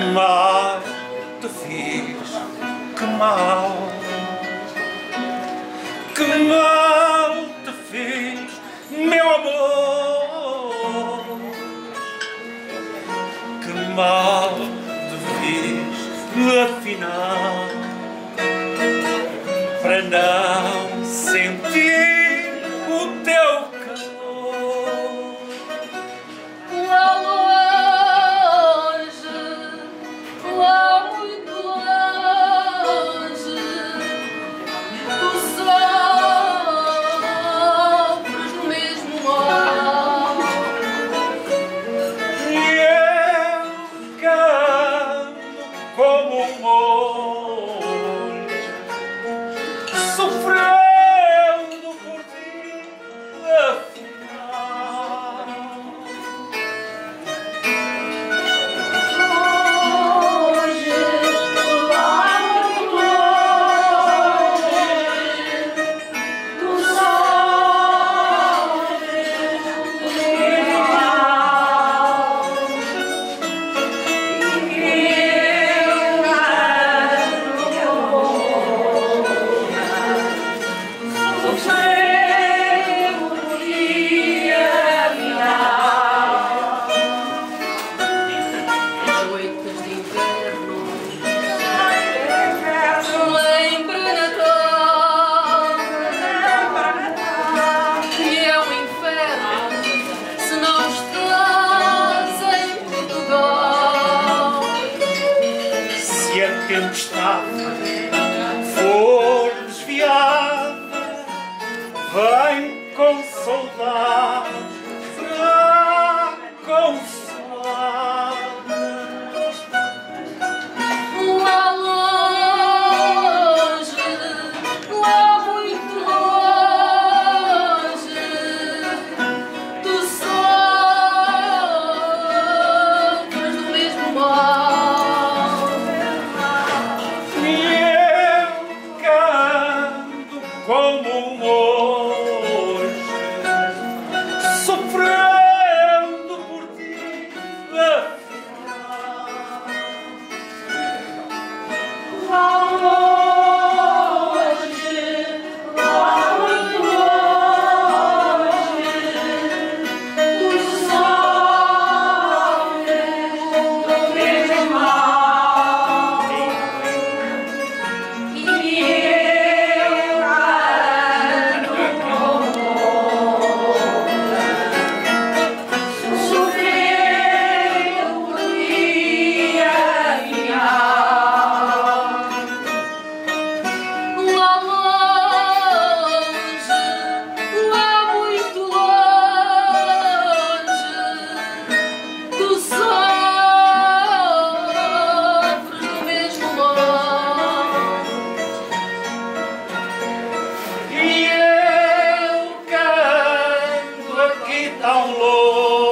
mal te fiz? Que mal? Que mal te fiz, meu amor? Que mal te fiz, afinal, para não sentir o teu como um monte. stop. mù ngô Lord.